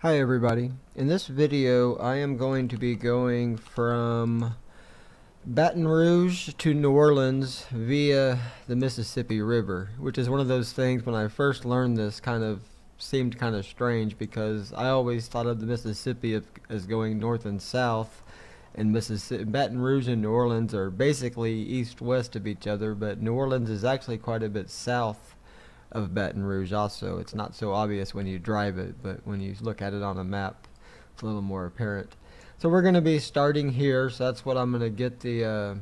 Hi everybody. In this video I am going to be going from Baton Rouge to New Orleans via the Mississippi River, which is one of those things when I first learned this kind of seemed kind of strange because I always thought of the Mississippi as going north and south and Mississippi Baton Rouge and New Orleans are basically east west of each other, but New Orleans is actually quite a bit south of Baton Rouge also. It's not so obvious when you drive it, but when you look at it on a map, it's a little more apparent. So we're going to be starting here, so that's what I'm going to get the uh,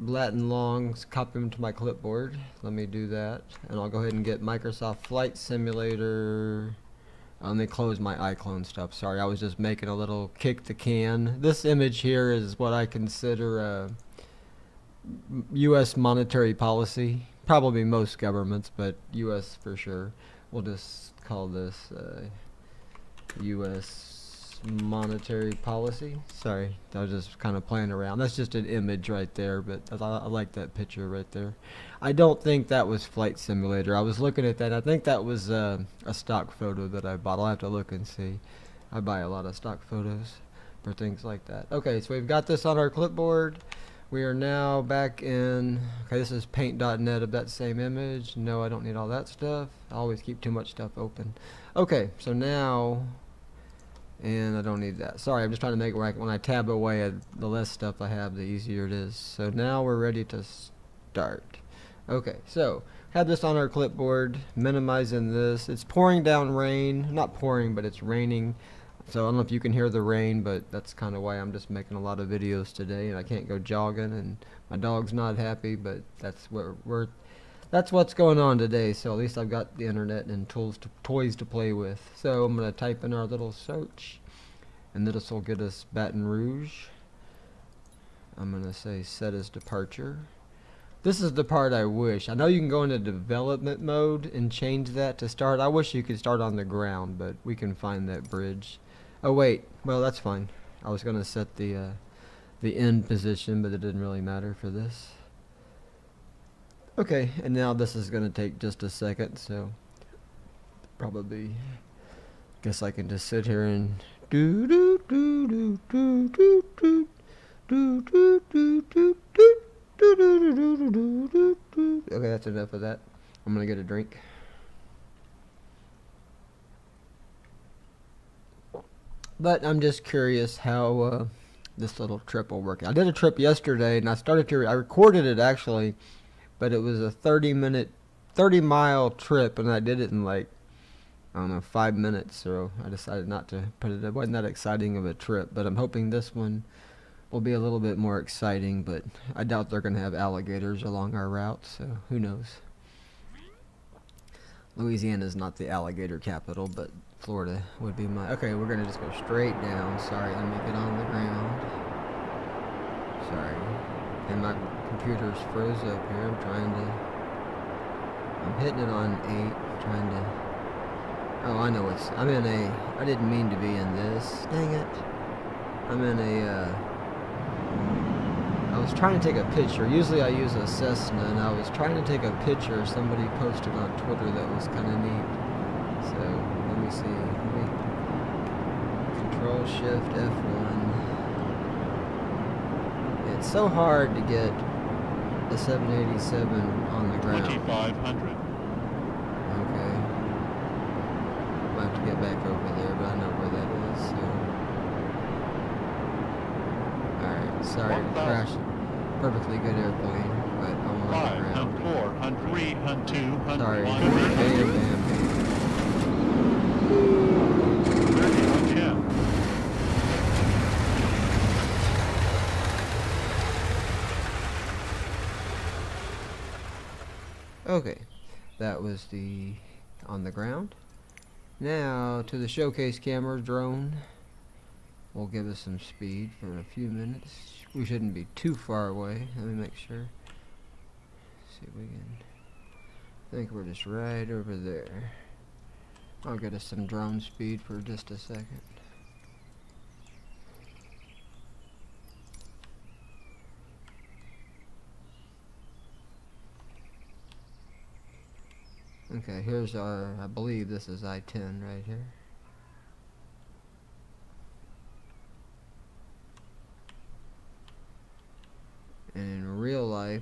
Latin longs, copy them to my clipboard. Let me do that. And I'll go ahead and get Microsoft Flight Simulator. Let me close my iClone stuff. Sorry, I was just making a little kick the can. This image here is what I consider a U.S. monetary policy probably most governments, but U.S. for sure. We'll just call this uh, U.S. monetary policy. Sorry, I was just kind of playing around. That's just an image right there, but I, I like that picture right there. I don't think that was Flight Simulator. I was looking at that. I think that was uh, a stock photo that I bought. I'll have to look and see. I buy a lot of stock photos for things like that. Okay, so we've got this on our clipboard. We are now back in, okay, this is paint.net of that same image. No, I don't need all that stuff. I always keep too much stuff open. Okay, so now, and I don't need that. Sorry, I'm just trying to make it where I, when I tab away, uh, the less stuff I have, the easier it is. So now we're ready to start. Okay, so have this on our clipboard, minimizing this. It's pouring down rain, not pouring, but it's raining. So I don't know if you can hear the rain, but that's kind of why I'm just making a lot of videos today, and I can't go jogging, and my dog's not happy, but that's what we're, that's what's going on today. So at least I've got the internet and tools to toys to play with. So I'm gonna type in our little search, and this will get us Baton Rouge. I'm gonna say set as departure. This is the part I wish. I know you can go into development mode and change that to start. I wish you could start on the ground, but we can find that bridge. Oh wait, well that's fine. I was gonna set the uh, the end position, but it didn't really matter for this. Okay, and now this is gonna take just a second, so probably guess I can just sit here and do do do do do do do do do do do do Okay, that's enough of that. I'm gonna get a drink. But I'm just curious how uh, this little trip will work. Out. I did a trip yesterday, and I started to. I recorded it actually, but it was a 30 minute, 30 mile trip, and I did it in like I don't know five minutes. So I decided not to put it. It wasn't that exciting of a trip, but I'm hoping this one will be a little bit more exciting. But I doubt they're going to have alligators along our route, so who knows. Louisiana is not the alligator capital, but Florida would be my... Okay, we're to just go straight down. Sorry, let me get on the ground. Sorry. And my computer's froze up here. I'm trying to... I'm hitting it on 8. trying to... Oh, I know it's... I'm in a... I didn't mean to be in this. Dang it. I'm in a... Uh, I was trying to take a picture. Usually I use a Cessna, and I was trying to take a picture somebody posted on Twitter that was kind of neat. So let me see. Let Me control Shift F1. It's so hard to get the 787 on the ground. 2500. Okay. Might have to get back over there, but I know where that is. So. Alright, sorry to crash. Perfectly good airplane, but I'm on Five, the ground. Hunt 4, Hunt 3, Hunt 2, Hunt Sorry. 1. Bam, bam, bam. Okay, that was the on the ground. Now to the showcase camera drone will give us some speed for a few minutes. We shouldn't be too far away. Let me make sure. see if we can. I think we're just right over there. I'll get us some drone speed for just a second. Okay, here's our, I believe this is I-10 right here.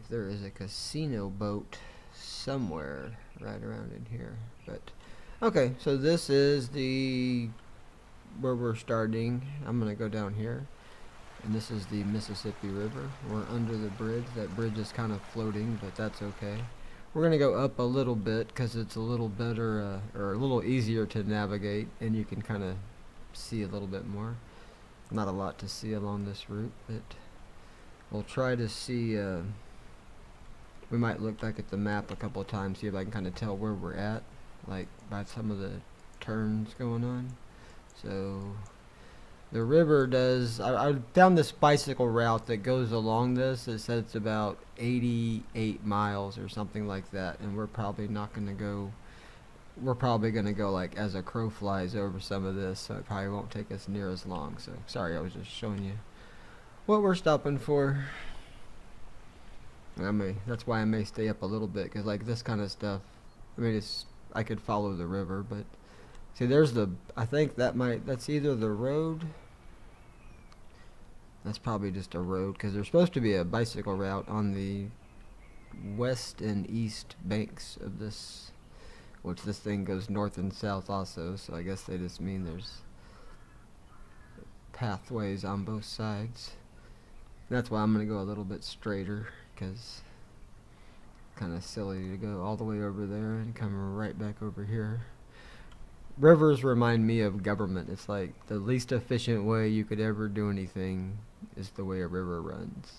There is a casino boat somewhere right around in here. But okay, so this is the where we're starting. I'm gonna go down here, and this is the Mississippi River. We're under the bridge. That bridge is kind of floating, but that's okay. We're gonna go up a little bit because it's a little better uh, or a little easier to navigate, and you can kind of see a little bit more. Not a lot to see along this route, but we'll try to see. Uh, we might look back at the map a couple of times, see if I can kind of tell where we're at, like by some of the turns going on. So the river does. I, I found this bicycle route that goes along this. It says it's about 88 miles or something like that, and we're probably not going to go. We're probably going to go like as a crow flies over some of this, so it probably won't take us near as long. So sorry, I was just showing you what we're stopping for. I may. That's why I may stay up a little bit, cause like this kind of stuff. I mean, it's I could follow the river, but see, there's the. I think that might. That's either the road. That's probably just a road, cause there's supposed to be a bicycle route on the west and east banks of this, which this thing goes north and south also. So I guess they just mean there's pathways on both sides. That's why I'm gonna go a little bit straighter because kind of silly to go all the way over there and come right back over here. Rivers remind me of government. It's like the least efficient way you could ever do anything is the way a river runs.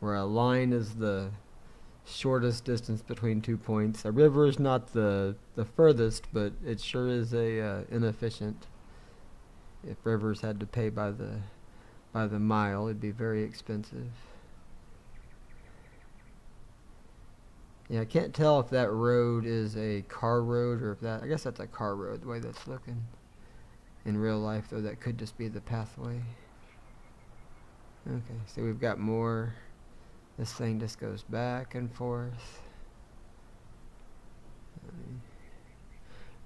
Where a line is the shortest distance between two points. A river is not the the furthest, but it sure is a uh, inefficient. If rivers had to pay by the by the mile, it'd be very expensive. Yeah, I can't tell if that road is a car road or if that, I guess that's a car road, the way that's looking. In real life, though, that could just be the pathway. Okay, so we've got more. This thing just goes back and forth.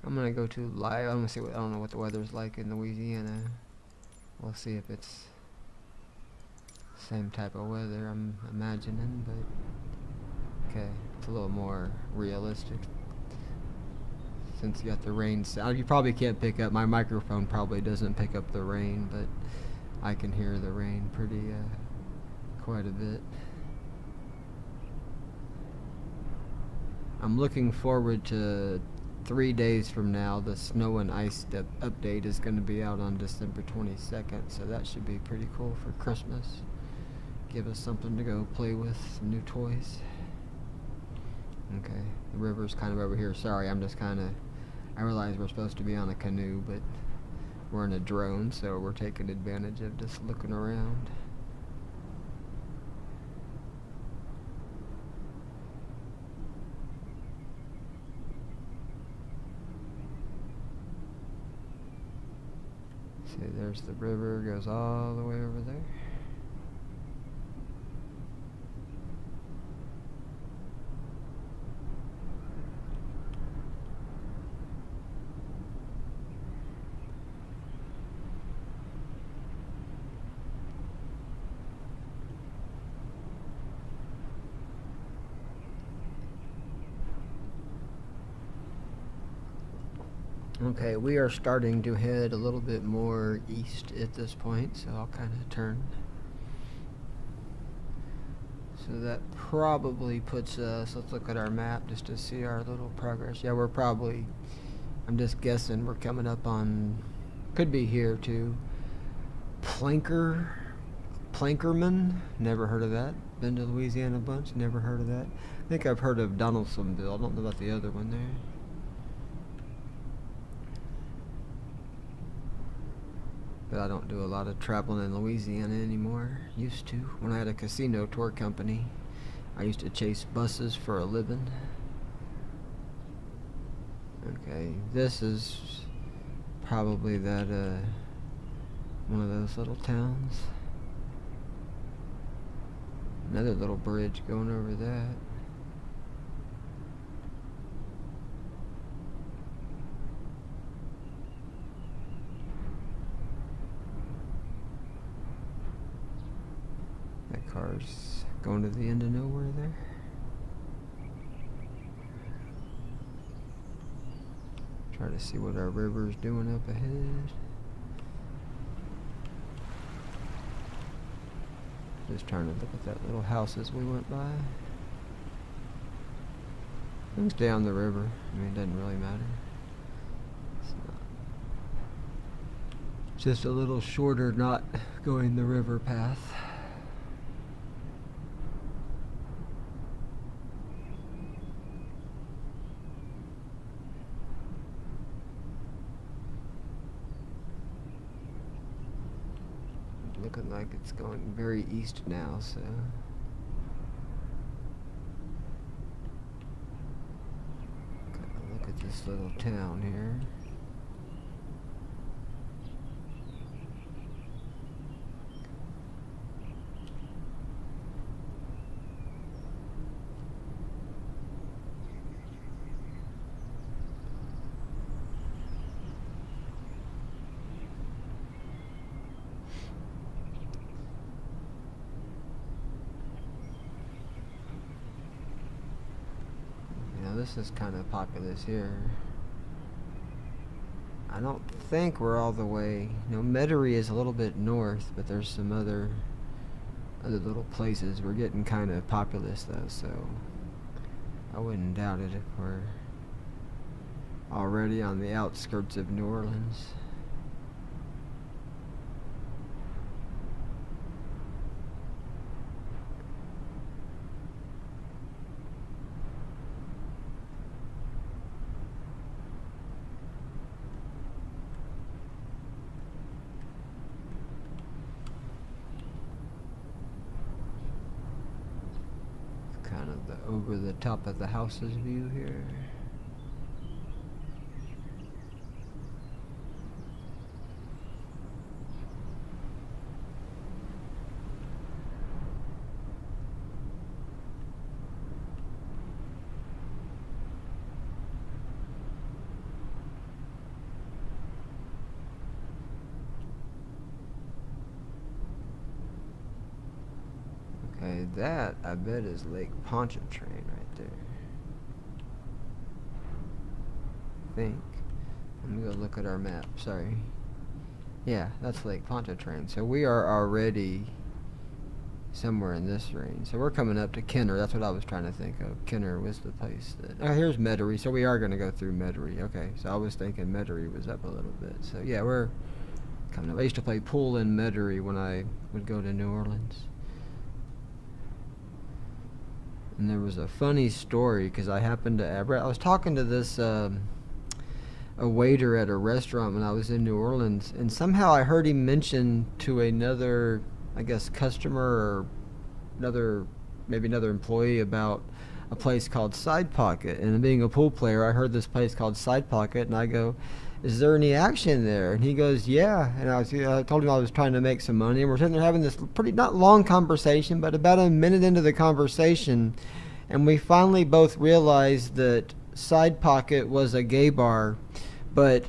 I'm gonna go to live. I'm gonna see what I don't know what the weather's like in Louisiana. We'll see if it's same type of weather I'm imagining, but okay, it's a little more realistic. Since you got the rain sound, you probably can't pick up. My microphone probably doesn't pick up the rain, but I can hear the rain pretty uh, quite a bit. I'm looking forward to three days from now. The snow and ice update is going to be out on December 22nd, so that should be pretty cool for Christmas. Give us something to go play with, some new toys. Okay, the river's kind of over here. Sorry, I'm just kind of. I realize we're supposed to be on a canoe, but we're in a drone, so we're taking advantage of just looking around. See, there's the river, goes all the way over there. Okay, we are starting to head a little bit more east at this point, so I'll kind of turn. So that probably puts us, let's look at our map just to see our little progress. Yeah, we're probably, I'm just guessing, we're coming up on, could be here too. Planker, Plankerman, never heard of that. Been to Louisiana a bunch, never heard of that. I think I've heard of Donaldsonville, I don't know about the other one there. But I don't do a lot of traveling in Louisiana anymore. Used to. When I had a casino tour company, I used to chase buses for a living. Okay, this is probably that, uh, one of those little towns. Another little bridge going over that. Going to the end of nowhere there. Try to see what our river is doing up ahead. Just trying to look at that little house as we went by. Things down the river. I mean, it doesn't really matter. It's just a little shorter, not going the river path. It's going very east now, so. Gotta look at this little town here. You know, this is kind of populous here. I don't think we're all the way. You know, Metairie is a little bit north, but there's some other other little places. We're getting kind of populous though, so I wouldn't doubt it if we're already on the outskirts of New Orleans. kind of the over the top of the houses view here. Okay, that is Lake Pontchartrain right there. I think. Let me go look at our map. Sorry. Yeah, that's Lake Pontchartrain. So we are already somewhere in this range. So we're coming up to Kenner. That's what I was trying to think of. Kenner was the place that. Oh, here's Metairie. So we are going to go through Metairie. Okay. So I was thinking Metairie was up a little bit. So yeah, we're coming up. I used to play pool in Metairie when I would go to New Orleans. And there was a funny story because I happened to. I was talking to this um, a waiter at a restaurant when I was in New Orleans, and somehow I heard him mention to another, I guess, customer or another, maybe another employee about a place called Side Pocket. And being a pool player, I heard this place called Side Pocket, and I go, "Is there any action there?" And he goes, "Yeah." And I was, I told him I was trying to make some money, and we're sitting there having this pretty not long conversation, but about a minute into the conversation, and we finally both realized that Side Pocket was a gay bar, but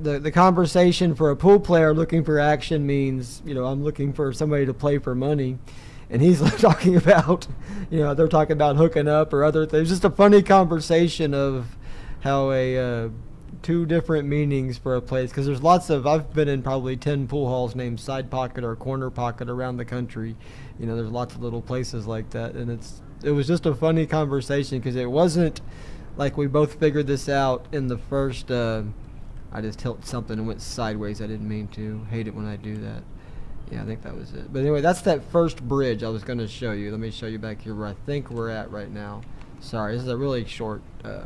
the the conversation for a pool player looking for action means, you know, I'm looking for somebody to play for money. And he's talking about, you know, they're talking about hooking up or other things. Just a funny conversation of how a uh, two different meanings for a place because there's lots of I've been in probably 10 pool halls named side pocket or corner pocket around the country. You know there's lots of little places like that and it's it was just a funny conversation because it wasn't like we both figured this out in the first uh, I just tilted something and went sideways. I didn't mean to. Hate it when I do that yeah I think that was it but anyway that's that first bridge I was going to show you let me show you back here where I think we're at right now sorry this is a really short uh,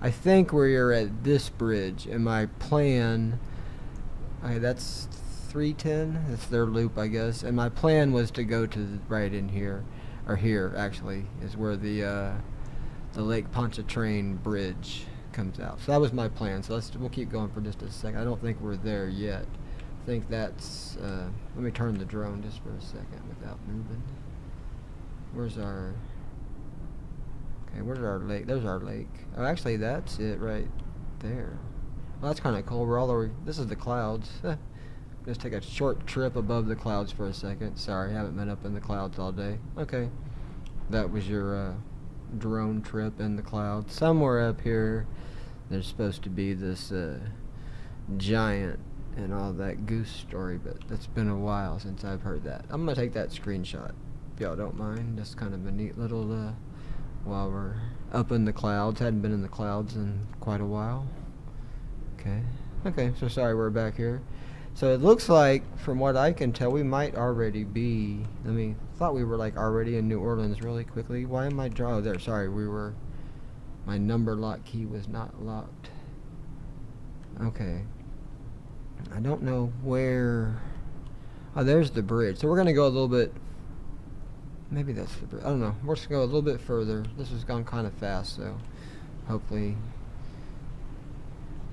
I think we're at this bridge, and my plan. Okay, that's 310. That's their loop, I guess. And my plan was to go to the, right in here, or here actually, is where the uh, the Lake Pontchartrain bridge comes out. So that was my plan. So let's we'll keep going for just a second. I don't think we're there yet. Think that's. Uh, let me turn the drone just for a second without moving. Where's our? Okay, where's our lake? There's our lake. Oh, actually, that's it right there. Well, that's kind of cool. We're all over. This is the clouds. Just take a short trip above the clouds for a second. Sorry, I haven't been up in the clouds all day. Okay, that was your uh, drone trip in the clouds. Somewhere up here, there's supposed to be this uh, giant and all that goose story, but it's been a while since I've heard that. I'm gonna take that screenshot, if y'all don't mind. Just kind of a neat little uh, while we're up in the clouds. Hadn't been in the clouds in quite a while. Okay. Okay, so sorry we're back here. So it looks like, from what I can tell, we might already be. I mean, thought we were like already in New Orleans really quickly. Why am I draw? Oh, there. Sorry, we were. My number lock key was not locked. Okay. I don't know where. Oh, there's the bridge. So we're gonna go a little bit. Maybe that's the bridge. I don't know. We're just gonna go a little bit further. This has gone kind of fast, so hopefully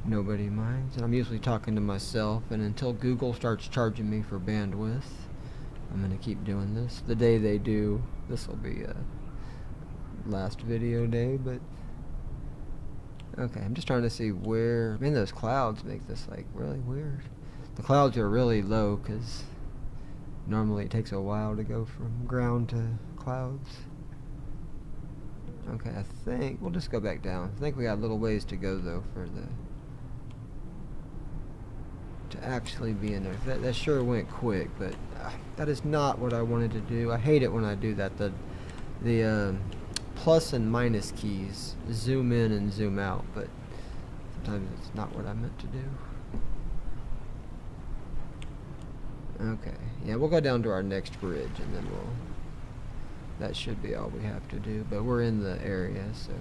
nobody minds. And I'm usually talking to myself, and until Google starts charging me for bandwidth, I'm gonna keep doing this. The day they do, this will be a last video day, but okay. I'm just trying to see where. Man, those clouds make this like really weird. The clouds are really low because normally it takes a while to go from ground to clouds. Okay, I think we'll just go back down. I think we got a little ways to go though for the to actually be in there. That, that sure went quick, but uh, that is not what I wanted to do. I hate it when I do that. The the uh, plus and minus keys zoom in and zoom out, but sometimes it's not what I meant to do. Okay, yeah, we'll go down to our next bridge and then we'll. That should be all we have to do, but we're in the area, so.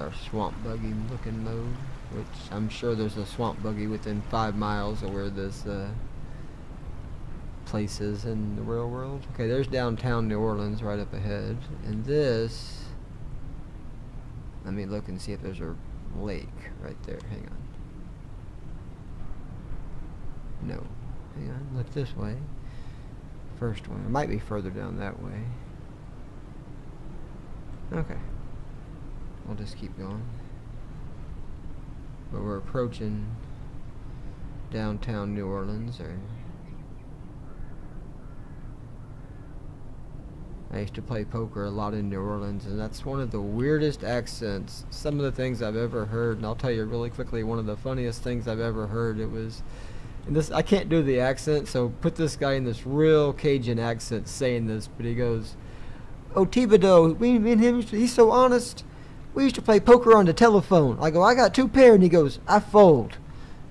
Our swamp buggy looking mode, which I'm sure there's a swamp buggy within five miles of where this uh, place is in the real world. Okay, there's downtown New Orleans right up ahead, and this. Let me look and see if there's a lake right there. Hang on. No. Hang on. Look this way. First one. It might be further down that way. Okay. We'll just keep going. But we're approaching downtown New Orleans or I used to play poker a lot in New Orleans and that's one of the weirdest accents some of the things I've ever heard and I'll tell you really quickly one of the funniest things I've ever heard it was and this I can't do the accent so put this guy in this real Cajun accent saying this but he goes oh Thibodeau we mean him he's so honest we used to play poker on the telephone. I go, I got two pair, and he goes, I fold.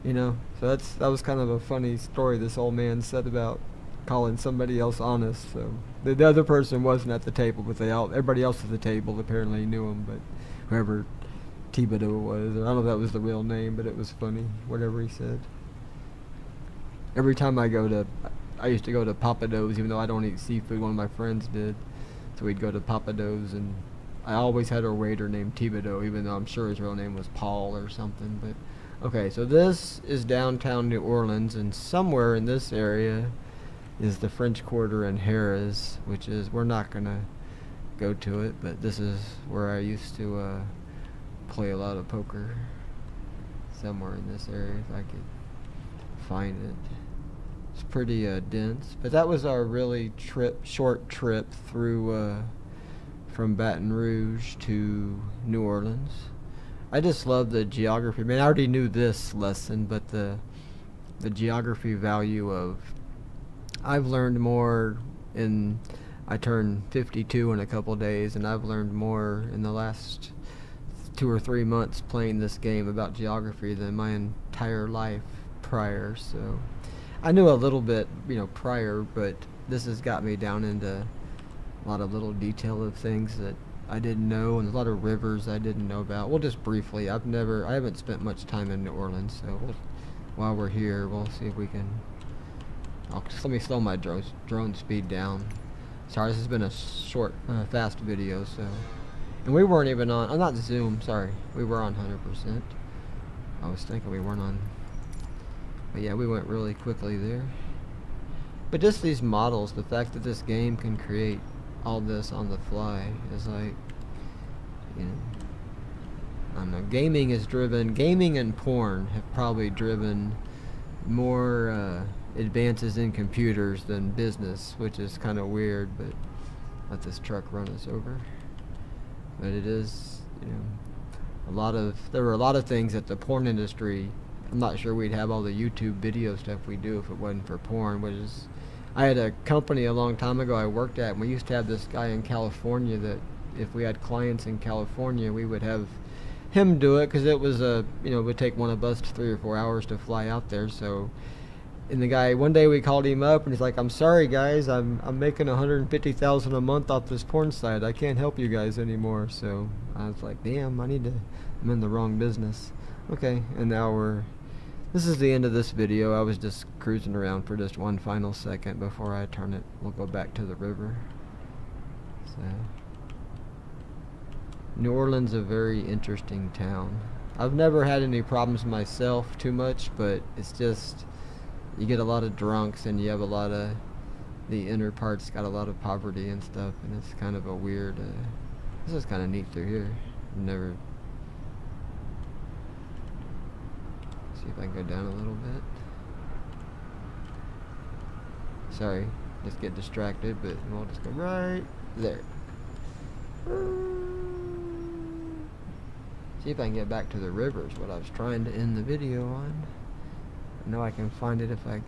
You know, so that's that was kind of a funny story this old man said about calling somebody else honest. So the, the other person wasn't at the table, but they all everybody else at the table apparently knew him. But whoever Thibodeau was, I don't know if that was the real name, but it was funny. Whatever he said. Every time I go to, I used to go to Pappadeaux's, even though I don't eat seafood. One of my friends did, so we'd go to Pappadeaux's and I always had a waiter named Thibodeau, even though I'm sure his real name was Paul or something. But okay, so this is downtown New Orleans, and somewhere in this area is the French Quarter and Harrah's, which is we're not gonna go to it, but this is where I used to uh, play a lot of poker. Somewhere in this area, if I could find it. It's pretty uh, dense, but that was our really trip, short trip through. Uh, from Baton Rouge to New Orleans. I just love the geography. I mean, I already knew this lesson, but the the geography value of I've learned more in I turned 52 in a couple days, and I've learned more in the last two or three months playing this game about geography than my entire life prior. So I knew a little bit, you know, prior, but this has got me down into a lot of little detail of things that I didn't know, and a lot of rivers I didn't know about. Well, just briefly, I've never, I haven't spent much time in New Orleans, so we'll, while we're here, we'll see if we can. I'll just let me slow my drone drone speed down. Sorry, this has been a short, uh, fast video, so. And we weren't even on. I'm not Zoom. Sorry, we were on 100%. I was thinking we weren't on. But yeah, we went really quickly there. But just these models, the fact that this game can create all this on the fly is like, you know, I don't know. Gaming is driven. Gaming and porn have probably driven more uh, advances in computers than business, which is kind of weird. But let this truck run us over. But it is, you know, a lot of there were a lot of things that the porn industry. I'm not sure we'd have all the YouTube video stuff we do if it wasn't for porn, which is. I had a company a long time ago I worked at, and we used to have this guy in California that if we had clients in California, we would have him do it because it was a you know it would take one of us three or four hours to fly out there. So, and the guy one day we called him up and he's like, "I'm sorry guys, I'm I'm making 150,000 a month off this porn site. I can't help you guys anymore." So I was like, "Damn, I need to. I'm in the wrong business." Okay, and now we're. This is the end of this video. I was just cruising around for just one final second before I turn it. We'll go back to the river. So. New Orleans is a very interesting town. I've never had any problems myself too much, but it's just you get a lot of drunks and you have a lot of the inner parts got a lot of poverty and stuff, and it's kind of a weird. Uh, this is kind of neat through here. Never. See if I can go down a little bit. Sorry, just get distracted, but we'll just go right there. See if I can get back to the river is what I was trying to end the video on. I know I can find it if I...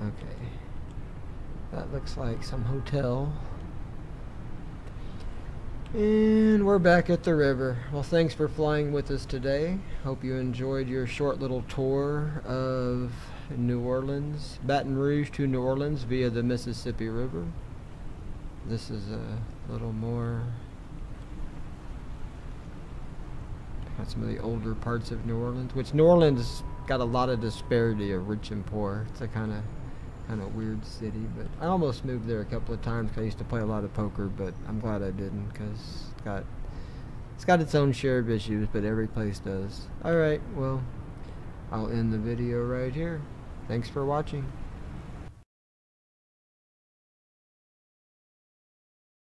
Okay. That looks like some hotel. And we're back at the river. Well, thanks for flying with us today. Hope you enjoyed your short little tour of New Orleans, Baton Rouge to New Orleans via the Mississippi River. This is a little more Got some of the older parts of New Orleans, which New Orleans got a lot of disparity of rich and poor. It's a kind of kind of weird city, but I almost moved there a couple of times because I used to play a lot of poker, but I'm glad I didn't because it's got it's got its own share of issues, but every place does. All right, well, I'll end the video right here. Thanks for watching.